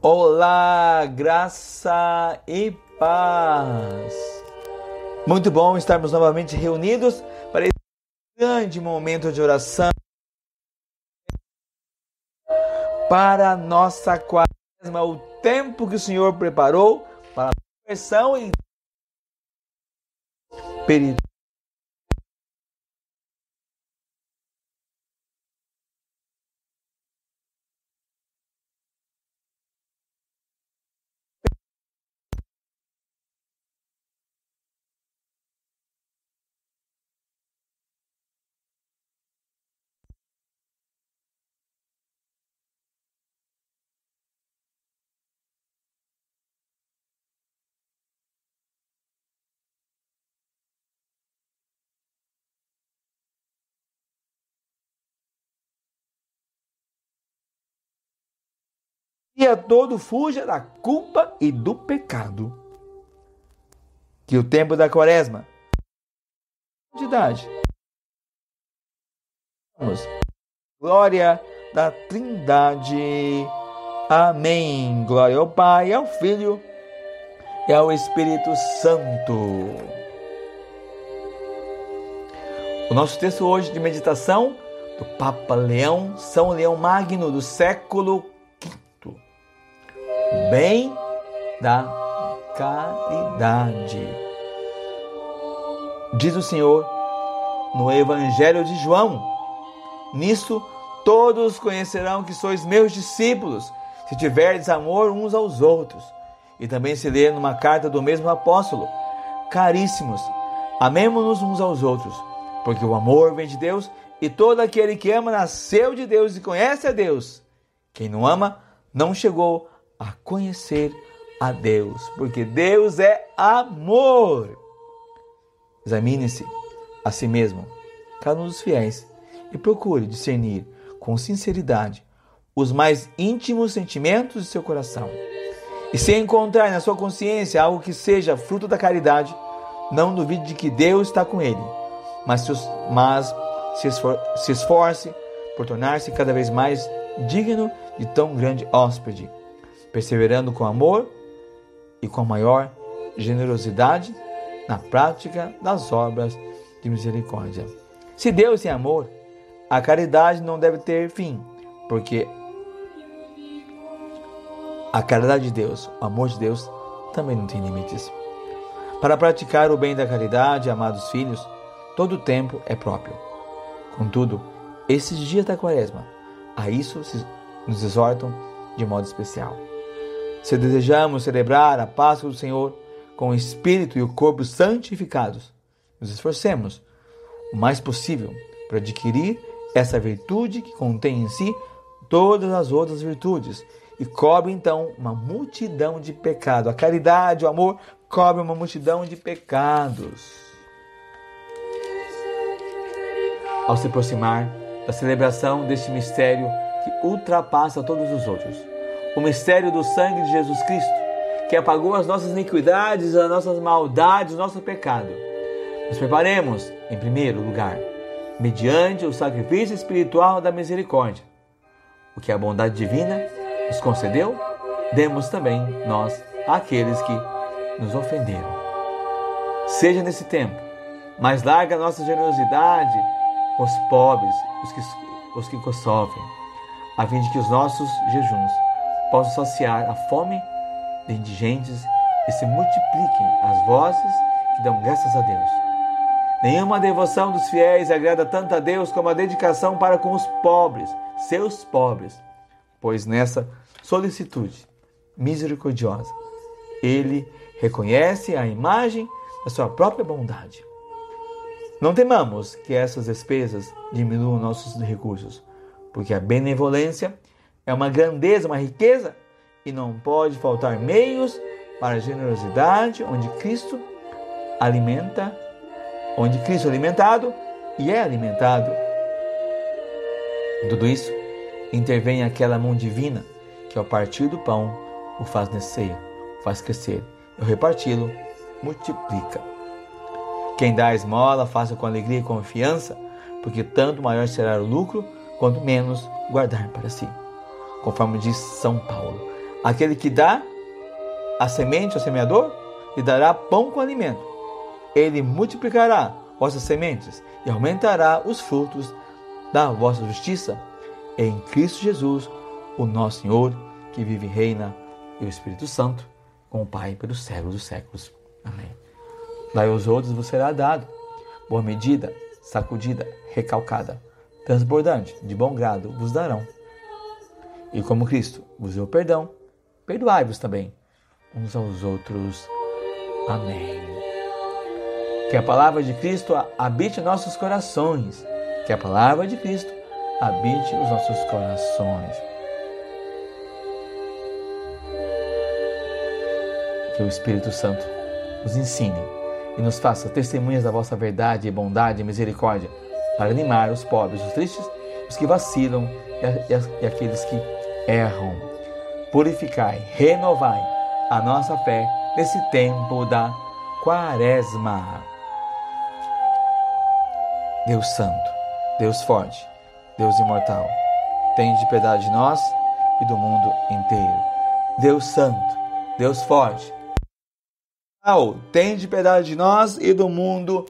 Olá, graça e paz. Muito bom estarmos novamente reunidos para esse grande momento de oração para a nossa quaresma, o tempo que o Senhor preparou para a conversão e dia todo fuja da culpa e do pecado. Que o tempo da quaresma de idade. Vamos. Glória da Trindade. Amém. Glória ao Pai, ao Filho e ao Espírito Santo. O nosso texto hoje de meditação do Papa Leão, São Leão Magno do século bem da caridade. Diz o Senhor no Evangelho de João: Nisso todos conhecerão que sois meus discípulos, se tiverdes amor uns aos outros. E também se lê numa carta do mesmo apóstolo: Caríssimos, amemo-nos uns aos outros, porque o amor vem de Deus e todo aquele que ama nasceu de Deus e conhece a Deus. Quem não ama não chegou a conhecer a Deus, porque Deus é amor. Examine-se a si mesmo, cada um dos fiéis, e procure discernir com sinceridade os mais íntimos sentimentos de seu coração. E se encontrar na sua consciência algo que seja fruto da caridade, não duvide de que Deus está com ele, mas, se, mas se, esfor se esforce por tornar-se cada vez mais digno de tão grande hóspede perseverando com amor e com maior generosidade na prática das obras de misericórdia. Se Deus é amor, a caridade não deve ter fim, porque a caridade de Deus, o amor de Deus, também não tem limites. Para praticar o bem da caridade, amados filhos, todo o tempo é próprio. Contudo, esses dias da quaresma, a isso nos exortam de modo especial. Se desejamos celebrar a Páscoa do Senhor com o espírito e o corpo santificados, nos esforcemos o mais possível para adquirir essa virtude que contém em si todas as outras virtudes e cobre então uma multidão de pecados. A caridade, o amor, cobre uma multidão de pecados. Ao se aproximar da celebração deste mistério que ultrapassa todos os outros, o mistério do sangue de Jesus Cristo, que apagou as nossas iniquidades, as nossas maldades, o nosso pecado. Nos preparemos, em primeiro lugar, mediante o sacrifício espiritual da misericórdia. O que a bondade divina nos concedeu, demos também nós àqueles que nos ofenderam. Seja nesse tempo mais larga a nossa generosidade com os pobres, os que, os que sofrem, a fim de que os nossos jejuns possam saciar a fome de indigentes e se multipliquem as vozes que dão graças a Deus. Nenhuma devoção dos fiéis agrada tanto a Deus como a dedicação para com os pobres, seus pobres, pois nessa solicitude misericordiosa, ele reconhece a imagem da sua própria bondade. Não temamos que essas despesas diminuam nossos recursos, porque a benevolência é uma grandeza, uma riqueza e não pode faltar meios para a generosidade, onde Cristo alimenta, onde Cristo é alimentado e é alimentado. Tudo isso intervém aquela mão divina que ao partir do pão o faz nascer, faz crescer, ao reparti-lo multiplica. Quem dá a esmola, faça com alegria e confiança, porque tanto maior será o lucro, quanto menos guardar para si conforme diz São Paulo. Aquele que dá a semente ao semeador, lhe dará pão com alimento. Ele multiplicará vossas sementes e aumentará os frutos da vossa justiça em Cristo Jesus, o nosso Senhor, que vive e reina, e o Espírito Santo, com o Pai pelos séculos dos séculos. Amém. Dai aos outros vos será dado. Boa medida, sacudida, recalcada, transbordante, de bom grado vos darão. E como Cristo vos deu perdão, perdoai-vos também uns aos outros. Amém. Que a palavra de Cristo habite nossos corações. Que a palavra de Cristo habite nos nossos corações. Que o Espírito Santo nos ensine e nos faça testemunhas da vossa verdade, bondade e misericórdia, para animar os pobres, os tristes, os que vacilam e, aqueles que erram. Purificai, renovai a nossa fé nesse tempo da Quaresma. Deus Santo, Deus Forte, Deus Imortal, tem de piedade de nós e do mundo inteiro. Deus Santo, Deus Forte, tem de piedade de nós e do mundo